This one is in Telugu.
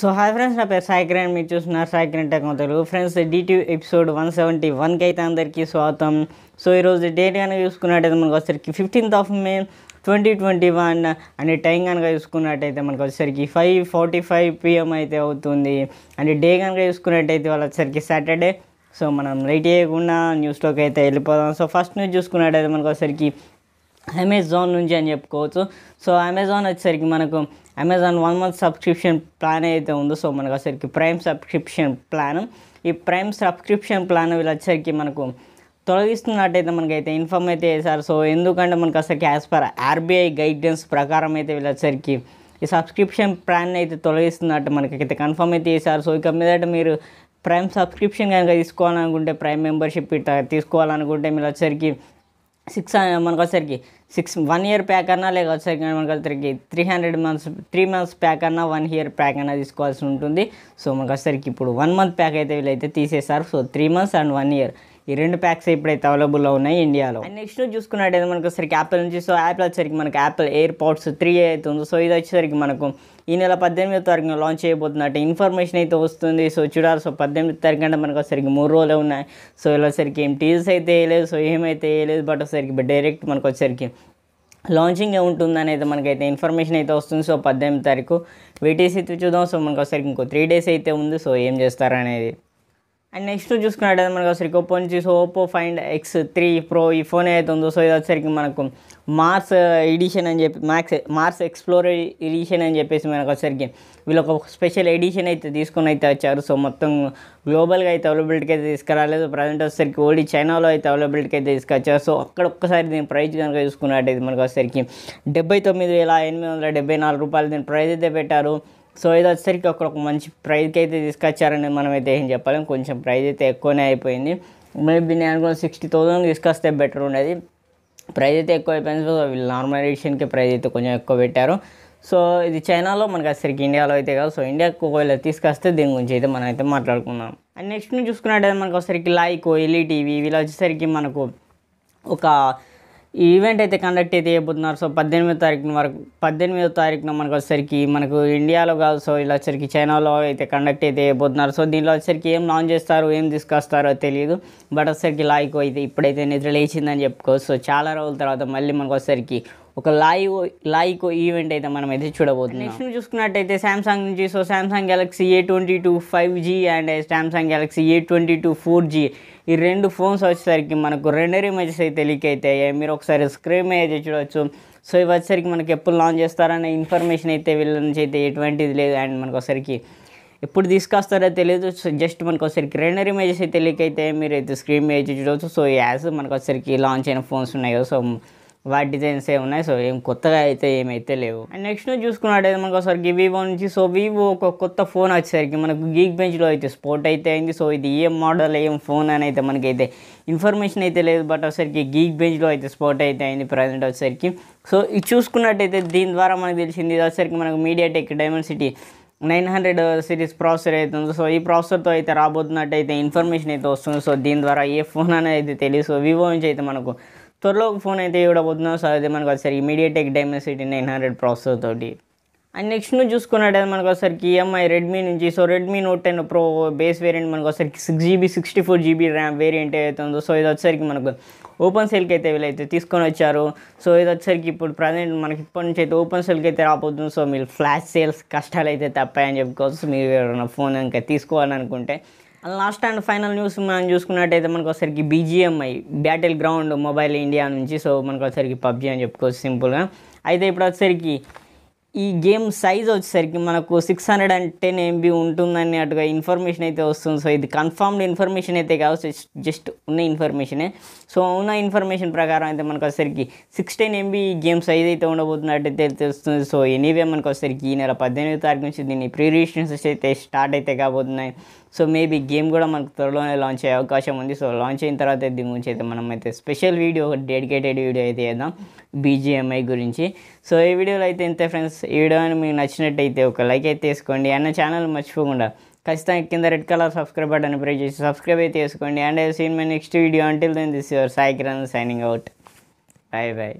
సో హాయ్ ఫ్రెండ్స్ నా పేరు సాయి కిరణ్ మీరు చూస్తున్నారు సాయి టెక్ తెలుగు ఫ్రెండ్స్ డిటీ ఎపిసోడ్ వన్ సెవెంటీ వన్కి అయితే అందరికీ స్వాగతం. సో ఈరోజు డేట్ కనుక చూసుకున్నట్టయితే మనకు వచ్చేసరికి fifteenth of May twenty twenty one and time కనుక చూసుకున్నట్టయితే మనకు వచ్చేసరికి ఫైవ్ ఫార్టీ ఫైవ్ పిఎం అయితే అవుతుంది. అండ్ డే కనుక చూసుకున్నట్టయితే వాళ్ళు వచ్చేసరికి సాటర్డే సో మనం లేట్ చేయకుండా న్యూస్లోకి అయితే వెళ్ళిపోదాం. సో ఫస్ట్ న్యూస్ చూసుకున్నట్టయితే మనకు వచ్చేసరికి అమెజాన్ నుంచి అని చెప్పుకోవచ్చు. సో అమెజాన్ వచ్చేసరికి మనకు Amazon one month subscription plan అయితే ఉందో సో మనకు వచ్చేసరికి ప్రైమ్ సబ్స్క్రిప్షన్ ప్లాన్ ఈ ప్రైమ్ సబ్స్క్రిప్షన్ ప్లాన్ వీళ్ళు వచ్చేసరికి మనకు తొలగిస్తున్నట్టయితే మనకైతే ఇన్ఫామ్ అయితే చేశారు. సో ఎందుకంటే మనకు అసలు యాజ్ పర్ ఆర్బీఐ గైడెన్స్ ప్రకారం అయితే వీళ్ళు వచ్చేసరికి ఈ సబ్స్క్రిప్షన్ ప్లాన్ అయితే తొలగిస్తున్నట్టు మనకైతే కన్ఫర్మ్ అయితే చేశారు. సో ఇక మీదట మీరు ప్రైమ్ సబ్స్క్రిప్షన్ కనుక తీసుకోవాలనుకుంటే ప్రైమ్ మెంబర్షిప్ ఇట్లా తీసుకోవాలనుకుంటే మీరు వచ్చేసరికి సిక్స్ మనకు వచ్చేసరికి సిక్స్ వన్ ఇయర్ ప్యాక్ అన్నా లేక వచ్చేసరికి మనకు వచ్చేసరికి three hundred months three months pack అన్నా వన్ ఇయర్ ప్యాక్ అన్నా తీసుకోవాల్సి ఉంటుంది. సో మనకు వచ్చేసరికి ఇప్పుడు వన్ మంత్ ప్యాక్ అయితే వీళ్ళైతే తీసేశారు. So three months and one year ఈ రెండు ప్యాక్స్ ఇప్పుడైతే అవైలబుల్లో ఉన్నాయి ఇండియాలో. అండ్ నెక్స్ట్ చూసుకున్నట్టయితే మనకు వచ్చేసరికి యాపిల్ నుంచి సో యాపిల్ వచ్చేసరికి మనకు యాపిల్ ఎయిర్ పాడ్స్ త్రీ అవుతుంది సో ఇది వచ్చేసరికి మనకు ఈ నెల పద్దెనిమిదో తారీఖున లాంచ్ అయిపోతున్నట్టు ఇన్ఫర్మేషన్ అయితే వస్తుంది. సో చూడాలి సో పద్దెనిమిది తారీఖు అంటే మనకు వచ్చేసరికి మూడు రోజులే ఉన్నాయి. సో ఇలా వచ్చేసరికి ఏం టీజర్స్ అయితే వేయలేదు సో ఏమైతే వేయలేదు బట్ వచ్చేసరికి డైరెక్ట్ మనకు వచ్చేసరికి లాంచింగ్ ఉంటుందని అయితే మనకైతే ఇన్ఫర్మేషన్ అయితే వస్తుంది. సో పద్దెనిమిది తారీఖు వెయిటేసి అయితే చూద్దాం. సో మనకు వచ్చేసరికి ఇంకో త్రీ డేస్ అయితే ఉంది. సో ఏం చేస్తారనేది అండ్ నెక్స్ట్ చూసుకున్నట్టయితే మనకు వచ్చరికి ఒప్పో నుంచి so Find X three Pro ఈ ఫోన్ అయితే ఉందో సో ఇది వచ్చరికి మనకు మార్స్ ఎడిషన్ అని చెప్పి మ్యాక్స్ మార్స్ ఎక్స్ప్లోర్ ఎడిషన్ అని చెప్పేసి మనకు వచ్చరికి వీళ్ళు ఒక స్పెషల్ ఎడిషన్ అయితే తీసుకొని అయితే వచ్చారు. సో మొత్తం గ్లోబల్గా అయితే అవైలబిలిటీకి అయితే తీసుకురాలేదు. ప్రజెంట్ వచ్చేసరికి ఓడి చైనాలో అయితే అవైలబిలిటీకి అయితే తీసుకొచ్చారు. సో అక్కడ ఒక్కసారి దీని ప్రైస్ కనుక చూసుకున్నట్టయితే మనకు వచ్చేసరికి డెబ్బై తొమ్మిది వేల ఎనిమిది వందల డెబ్బై నాలుగు రూపాయలు దీని ప్రైస్ అయితే పెట్టారు. సో ఇది వచ్చేసరికి ఒక ఒక మంచి ప్రైజ్కి అయితే తీసుకొచ్చారని మనం అయితే ఏం చెప్పలేం. కొంచెం ప్రైజ్ అయితే ఎక్కువనే అయిపోయింది. మేబీ నేను అనుకున్న సిక్స్టీ థౌసండ్ తీసుకొస్తే బెటర్ ఉండేది. ప్రైజ్ అయితే ఎక్కువ అయిపోయింది. సో వీళ్ళు నార్మల్ ఎడిషన్కి ప్రైజ్ అయితే కొంచెం ఎక్కువ పెట్టారు. సో ఇది చైనాలో మనకి అసలు ఇండియాలో అయితే కాదు. సో ఇండియాకు ఒకవేళ తీసుకొస్తే దీని గురించి అయితే మనం అయితే మాట్లాడుకుందాం. అండ్ నెక్స్ట్ నుంచి చూసుకున్నట్టయితే మనకు ఒకసారికి లైక్ ఎల్ఈ టీవీ వీళ్ళు వచ్చేసరికి మనకు ఒక ఈ ఈవెంట్ అయితే కండక్ట్ అయితే చేయబోతున్నారు. సో పద్దెనిమిదో తారీఖున వరకు పద్దెనిమిదో తారీఖున మనకు వచ్చేసరికి మనకు ఇండియాలో కాదు సో ఇలా వచ్చరికి చైనాలో అయితే కండక్ట్ అయితే చేయబోతున్నారు. సో దీనిలో వచ్చేసరికి ఏం లాంచ్ చేస్తారు ఏం తీసుకొస్తారో తెలియదు బట్ వచ్చేసరికి లాయిక్ అయితే ఇప్పుడైతే నిద్ర లేచిందని చెప్పుకోవచ్చు. సో చాలా రోజుల తర్వాత మళ్ళీ మనకు వచ్చేసరికి ఒక లైవ్ లైక్ ఈవెంట్ అయితే మనం అయితే చూడబోతున్నాం. నెక్స్ట్ చూసుకున్నట్టయితే శాంసంగ్ నుంచి so Samsung Galaxy A twenty two five G and Samsung Galaxy A twenty two four G ఈ రెండు ఫోన్స్ వచ్చేసరికి మనకు రెండర్ ఇమేజెస్ అయితే లీక్ అయితే మీరు ఒకసారి స్క్రీన్ అయితే చూడవచ్చు సో ఇవి వచ్చేసరికి మనకి ఎప్పుడు లాంచ్ చేస్తారనే ఇన్ఫర్మేషన్ అయితే వీళ్ళ నుంచి అయితే ఎటువంటిది లేదు. అండ్ మనకు ఒకసారికి ఎప్పుడు తీసుకొస్తారో తెలియదు సో జస్ట్ మనకు ఒకసారికి రెండర్ ఇమేజెస్ అయితే లీక్ అయితే మీరు అయితే స్క్రీన్ మీద చూడవచ్చు సో యాజ్ మనకు వచ్చేసరికి లాంచ్ అయిన ఫోన్స్ ఉన్నాయో. సో వాటి డిజైన్స్ ఉన్నాయి. సో ఏం కొత్తగా అయితే ఏమైతే లేవు. అండ్ నెక్స్ట్ చూసుకున్నట్టయితే మనకు ఒకసారికి వివో నుంచి సో వివో ఒక కొత్త ఫోన్ వచ్చేసరికి మనకు గీక్ బెంచ్లో అయితే స్పోర్ట్ అయితే అయింది. సో ఇది ఏం మోడల్ ఏం ఫోన్ అని అయితే మనకైతే ఇన్ఫర్మేషన్ అయితే లేదు. బట్ ఒకసారి గీక్ బెంచ్లో అయితే స్పోర్ట్ అయితే అయింది ప్రజెంట్ వచ్చేసరికి. సో ఇది చూసుకున్నట్టయితే దీని ద్వారా మనకు తెలిసింది ఇది వచ్చేసరికి మనకు MediaTek Dimensity nine hundred series processor అయితే ఉంది. సో ఈ ప్రాసెసర్తో అయితే రాబోతున్నట్టయితే ఇన్ఫర్మేషన్ అయితే వస్తుంది. సో దీని ద్వారా ఏ ఫోన్ అనేది తెలియదు. సో వివో నుంచి అయితే మనకు త్వరలో ఒక ఫోన్ అయితే ఇవ్వబోతున్నాం సో అయితే మనకు వచ్చేసరికి MediaTek Dimensity nine hundred processor తోటి. అండ్ నెక్స్ట్ నువ్వు చూసుకున్నట్టయితే మనకు వచ్చేసరికి ఈఎంఐ రెడ్మీ నుంచి so Redmi Note ten Pro base variant మనకు వచ్చేసరికి six GB sixty four GB RAM variant ఏదైతే ఉందో సో ఇది వచ్చేసరికి మనకు ఓపెన్ సెల్కి అయితే వీళ్ళైతే తీసుకొని వచ్చారు. సో ఇది వచ్చేసరికి ఇప్పుడు ప్రజెంట్ మనకి ఇప్పటి నుంచి అయితే ఓపెన్ సెల్కి అయితే రాబోతుంది. సో మీరు ఫ్లాష్ సేల్స్ కష్టాలు అయితే తప్పాయని చెప్పుకోవచ్చు మీరు ఎవరైనా ఫోన్ ఇంకా తీసుకోవాలనుకుంటే లాస్ట్ అండ్ ఫైనల్ న్యూస్ మనం చూసుకున్నట్టయితే మనకు ఒకసారికి BGMI battle ground mobile India నుంచి. సో మనకు ఒకసారికి పబ్జీ అని చెప్పుకోవచ్చు సింపుల్గా అయితే ఇప్పుడు వచ్చేసరికి ఈ గేమ్ సైజ్ వచ్చేసరికి మనకు six hundred and ten MB ఉంటుందని అటుగా ఇన్ఫర్మేషన్ అయితే వస్తుంది. సో ఇది కన్ఫర్మ్డ్ ఇన్ఫర్మేషన్ అయితే కాదు జస్ట్ ఉన్న ఇన్ఫర్మేషనే సో ఉన్న ఇన్ఫర్మేషన్ ప్రకారం అయితే మనకు వచ్చేసరికి సిక్స్టీన్ ఎంబీ గేమ్ సైజ్ అయితే ఉండబోతున్నట్టయితే తెలుస్తుంది. సో ఎనీవే మనకు వచ్చేసరికి ఈ నెల పద్దెనిమిది తారీఖు నుంచి దీన్ని ప్రీ రిజిస్ట్రేషన్స్ అయితే స్టార్ట్ అయితే కాబోతున్నాయి. సో మేబీ గేమ్ కూడా మనకు త్వరలోనే లాంచ్ అయ్యే అవకాశం ఉంది. సో లాంచ్ అయిన తర్వాత దీని గురించి అయితే మనం అయితే స్పెషల్ వీడియో డెడికేటెడ్ వీడియో అయితే చేద్దాం బీజిఎంఐ గురించి. సో ఈ వీడియోలో అయితే ఇంతే ఫ్రెండ్స్. ఈ వీడియో మీకు నచ్చినట్టయితే ఒక లైక్ అయితే వేసుకోండి. అన్న ఛానల్ మర్చిపోకుండా ఖచ్చితంగా కింద red colour subscribe button press చేసి సబ్స్క్రైబ్ అయితే చేసుకోండి and seen my next video until then this your Sai Kiran signing out bye bye